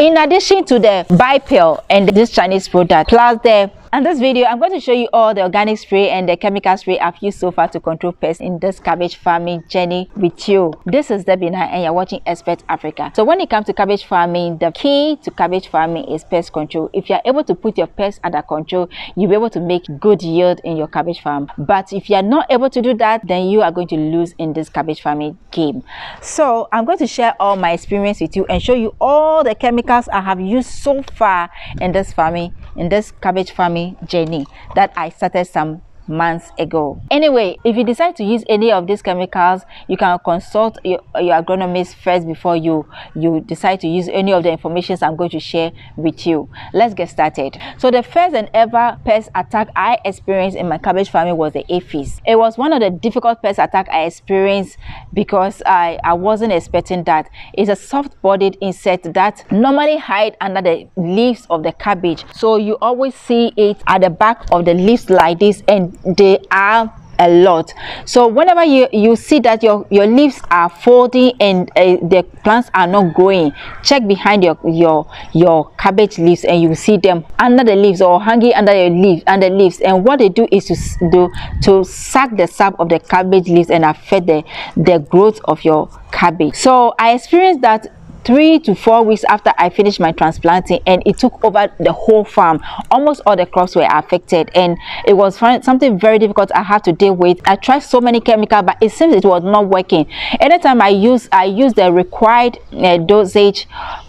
in addition to the bipel and this chinese product plus the in this video, I'm going to show you all the organic spray and the chemical spray I've used so far to control pests in this cabbage farming journey with you. This is Debi and you're watching Expert Africa. So when it comes to cabbage farming, the key to cabbage farming is pest control. If you're able to put your pests under control, you'll be able to make good yield in your cabbage farm. But if you're not able to do that, then you are going to lose in this cabbage farming game. So I'm going to share all my experience with you and show you all the chemicals I have used so far in this farming, in this cabbage farming journey that I started some months ago. Anyway, if you decide to use any of these chemicals, you can consult your, your agronomist first before you, you decide to use any of the information I'm going to share with you. Let's get started. So the first and ever pest attack I experienced in my cabbage farming was the aphids. It was one of the difficult pest attack I experienced because I, I wasn't expecting that. It's a soft-bodied insect that normally hide under the leaves of the cabbage. So you always see it at the back of the leaves like this and they are a lot. So whenever you you see that your your leaves are folding and uh, the plants are not growing check behind your your your cabbage leaves and you see them under the leaves or hanging under your leaves under leaves. And what they do is to do to suck the sap of the cabbage leaves and affect the the growth of your cabbage. So i experienced that three to four weeks after I finished my transplanting and it took over the whole farm. Almost all the crops were affected and it was something very difficult I had to deal with. I tried so many chemicals but it seems it was not working. Anytime I use I use the required uh, dosage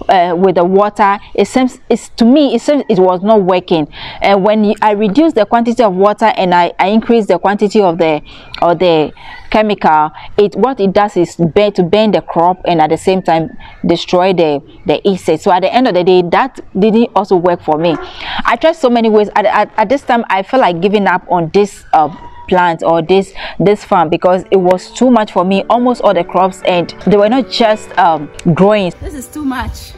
uh, with the water it seems it's to me it seems it was not working and when I reduce the quantity of water and I, I increase the quantity of the or the chemical it what it does is to burn the crop and at the same time destroy the the insect so at the end of the day that didn't also work for me. I tried so many ways. At, at, at this time i felt like giving up on this uh, plant or this this farm because it was too much for me. Almost all the crops and they were not just um, growing. This is too much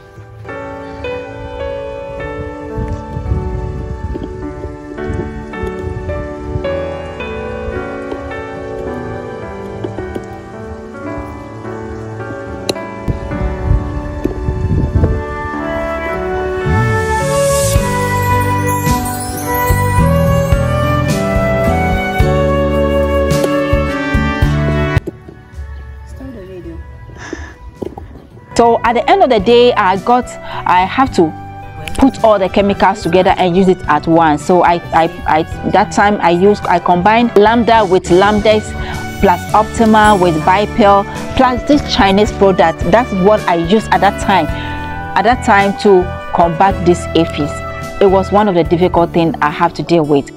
so at the end of the day i got i have to put all the chemicals together and use it at once. So i i, I that time i used i combined lambda with lambdex plus optima with bipel plus this chinese product. That's what i used at that time at that time to combat this aphids it was one of the difficult things i have to deal with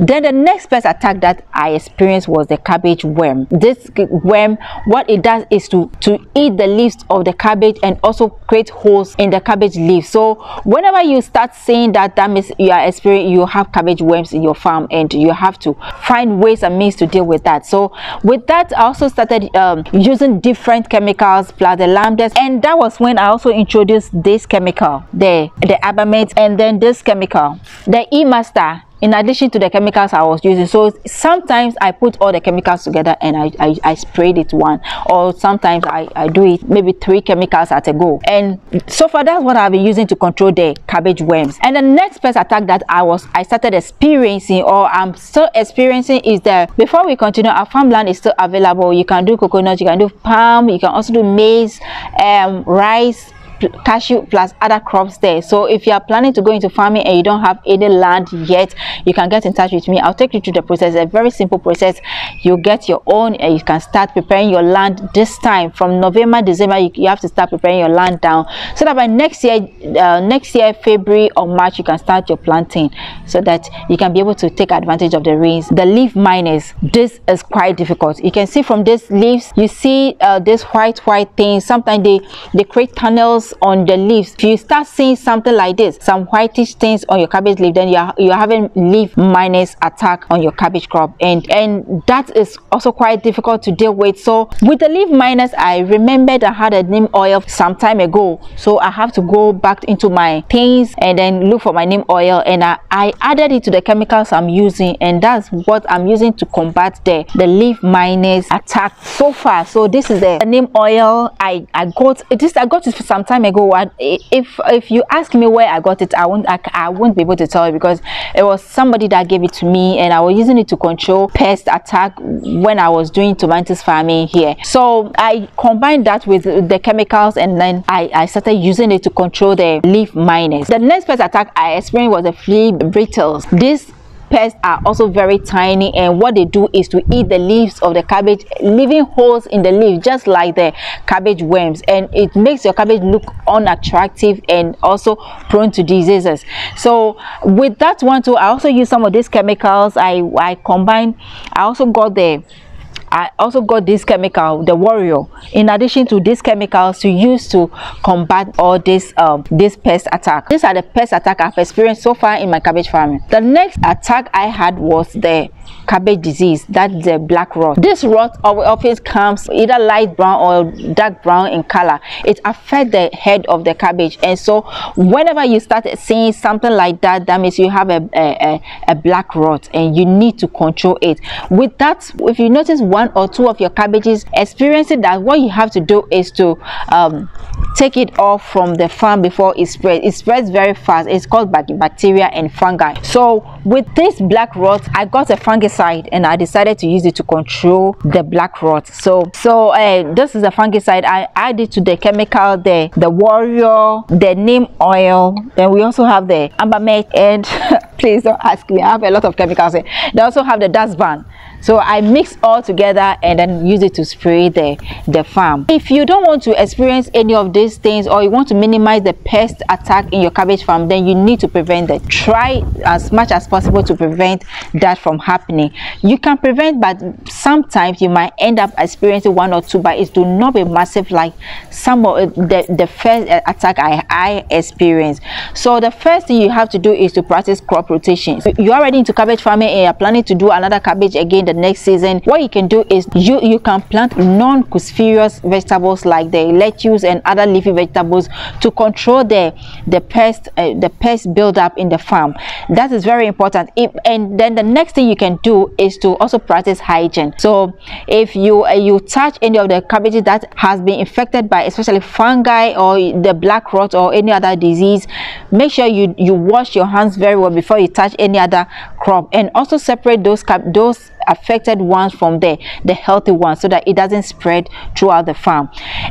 then the next pest attack that i experienced was the cabbage worm. This worm what it does is to to eat the leaves of the cabbage and also create holes in the cabbage leaves so whenever you start seeing that that means you are experiencing you have cabbage worms in your farm and you have to find ways and means to deal with that. So with that i also started um, using different chemicals plus the lambdas. And that was when i also introduced this chemical the the abamet and then this chemical the e-master in addition to the chemicals i was using so sometimes i put all the chemicals together and i i, I sprayed it one or sometimes i i do it maybe three chemicals at a go. And so far that's what i've been using to control the cabbage worms. And the next pest attack that i was i started experiencing or i'm still experiencing is that before we continue our farmland is still available. You can do coconut you can do palm you can also do maize um rice cashew plus other crops there. So if you are planning to go into farming and you don't have any land yet you can get in touch with me. I'll take you through the process. A very simple process. You get your own and you can start preparing your land this time. From november december you, you have to start preparing your land down. So that by next year uh, next year february or march you can start your planting so that you can be able to take advantage of the rains. The leaf miners this is quite difficult. You can see from these leaves you see uh, this white white thing sometimes they they create tunnels on the leaves. If you start seeing something like this some whitish things on your cabbage leaf then you're you're having leaf miners attack on your cabbage crop. And and that is also quite difficult to deal with. So with the leaf miners i remembered i had a neem oil some time ago. So i have to go back into my things and then look for my neem oil. And i, I added it to the chemicals i'm using. And that's what i'm using to combat the the leaf miners attack so far. So this is the neem oil i i got. This i got it for some time ago if if you ask me where i got it i won't I, I won't be able to tell you because it was somebody that gave it to me and i was using it to control pest attack when i was doing tomatoes farming here. So i combined that with the chemicals and then i i started using it to control the leaf miners. The next pest attack i experienced was the flea beetles. This pests are also very tiny and what they do is to eat the leaves of the cabbage leaving holes in the leaf just like the cabbage worms. And it makes your cabbage look unattractive and also prone to diseases. So with that one too i also use some of these chemicals. I i combine i also got the I also got this chemical, the Warrior, in addition to these chemicals to use to combat all this um, this pest attack. These are the pest attack I've experienced so far in my cabbage farming. The next attack I had was the cabbage disease that's the black rot. This rot often comes either light brown or dark brown in color. It affects the head of the cabbage. And so whenever you start seeing something like that that means you have a, a, a black rot and you need to control it. With that if you notice one or two of your cabbages experiencing that what you have to do is to um, take it off from the farm before it spreads it spreads very fast. It's called bacteria and fungi. So with this black rot i got a fungicide and i decided to use it to control the black rot. So so uh, this is a fungicide. I added to the chemical the the warrior the neem oil. Then we also have the abamet and please don't ask me. I have a lot of chemicals here. they also have the Dursban so i mix all together and then use it to spray the the farm. If you don't want to experience any of these things or you want to minimize the pest attack in your cabbage farm then you need to prevent it try as much as possible to prevent that from happening. You can prevent but sometimes you might end up experiencing one or two but it do not be massive like some of the the first attack i i experienced. So the first thing you have to do is to practice crop rotation. You're already into cabbage farming and you're planning to do another cabbage again the next season what you can do is you you can plant non-cruciferous vegetables like the lettuce and other leafy vegetables to control the the pest uh, the pest buildup in the farm. That is very important. If, and then the next thing you can do is to also practice hygiene. So if you uh, you touch any of the cabbages that has been infected by especially fungi or the black rot or any other disease make sure you you wash your hands very well before you touch any other crop. And also separate those those affected ones from there the healthy ones so that it doesn't spread throughout the farm.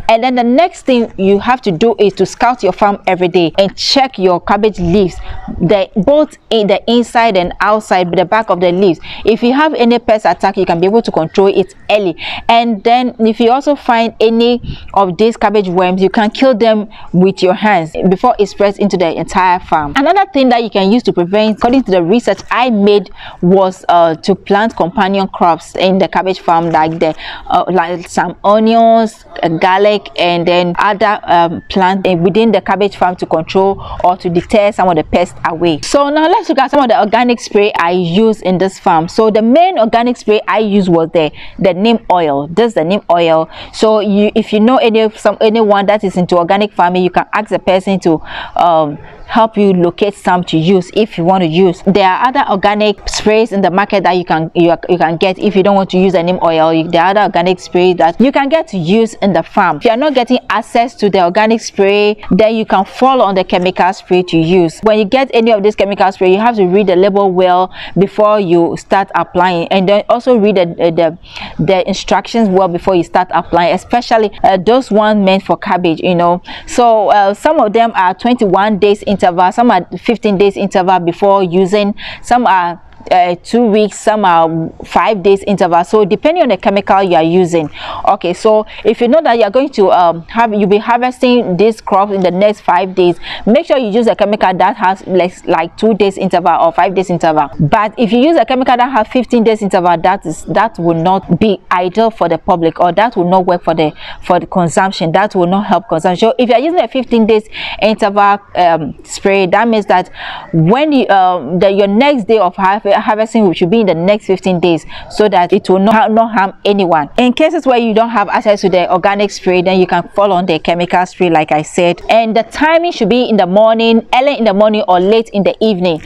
And then the next thing you have to do is to scout your farm every day and check your cabbage leaves the both in the inside and outside the back of the leaves. If you have any pest attack you can be able to control it early. And then if you also find any of these cabbage worms you can kill them with your hands before it spreads into the entire farm. Another thing that you can use to prevent according to the research i made was uh, to plant companion companion crops in the cabbage farm like the uh, like some onions garlic and then other um, plants within the cabbage farm to control or to deter some of the pests away. So now let's look at some of the organic spray i use in this farm. So the main organic spray i use was the the neem oil. This is the neem oil. So you if you know any some anyone that is into organic farming you can ask the person to um, help you locate some to use if you want to use. There are other organic sprays in the market that you can you, you can get if you don't want to use neem oil. There are other organic spray that you can get to use in the farm. If you are not getting access to the organic spray then you can fall on the chemical spray to use. When you get any of this chemical spray you have to read the label well before you start applying. And then also read the the, the instructions well before you start applying especially uh, those ones meant for cabbage you know. So uh, some of them are 21 days in interval. Some are 15 days interval before using. Some are uh, two weeks some are five days interval. So depending on the chemical you are using. Okay so if you know that you're going to um, have you'll be harvesting this crop in the next five days make sure you use a chemical that has less like two days interval or five days interval. But if you use a chemical that has 15 days interval that is that will not be ideal for the public or that will not work for the for the consumption. That will not help consumption. So if you're using a 15 days interval um, spray that means that when you um, the, your next day of harvesting which should be in the next 15 days so that it will not, not harm anyone. In cases where you don't have access to the organic spray then you can fall on the chemical spray like i said. And the timing should be in the morning early in the morning or late in the evening.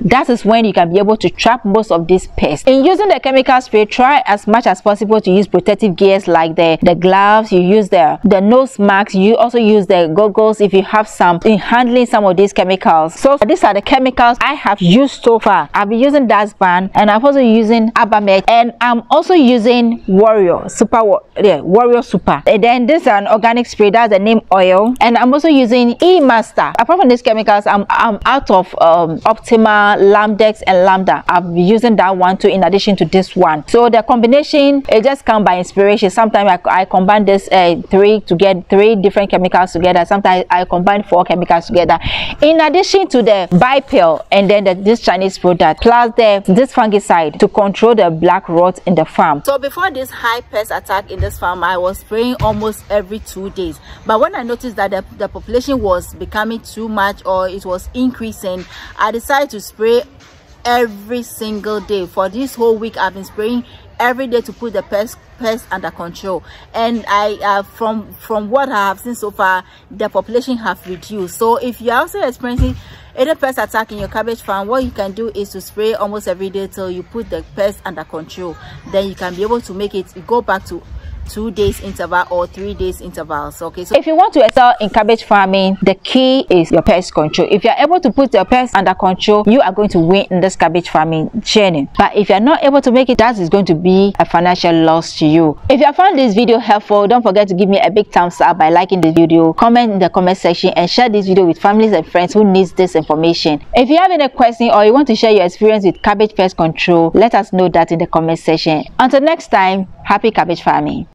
That is when you can be able to trap most of these pests. In using the chemical spray try as much as possible to use protective gears like the the gloves you use the the nose masks you also use the goggles if you have some in handling some of these chemicals. So these are the chemicals i have used so far. I've been using Dursban and i'm also using abamet and i'm also using warrior super yeah warrior super. And then this is an organic spray. That's the neem oil. And i'm also using e-master. Apart from these chemicals i'm i'm out of um optima lambdex and lambda. Been using that one too in addition to this one. So the combination it just comes by inspiration. Sometimes i, I combine this uh, three to get three different chemicals together. Sometimes i combine four chemicals together. In addition to the bipel and then the, this chinese product plus the this fungicide to control the black rot in the farm. So before this high pest attack in this farm i was spraying almost every two days. But when i noticed that the, the population was becoming too much or it was increasing i decided to spray every single day. For this whole week i've been spraying every day to put the pest pest under control. And i uh, from from what i have seen so far the population have reduced. So if you're also experiencing any pest attack in your cabbage farm what you can do is to spray almost every day till you put the pest under control. Then you can be able to make it go back to two days interval or three days intervals okay so if you want to excel in cabbage farming the key is your pest control. If you're able to put your pest under control you are going to win in this cabbage farming journey. But if you're not able to make it that is going to be a financial loss to you. If you have found this video helpful don't forget to give me a big thumbs up by liking the video. Comment in the comment section and share this video with families and friends who needs this information. If you have any question or you want to share your experience with cabbage pest control let us know that in the comment section. Until next time happy cabbage farming